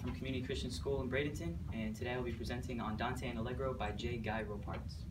From Community Christian School in Bradenton, and today I'll be presenting on Dante and Allegro by J. Guy Roparts.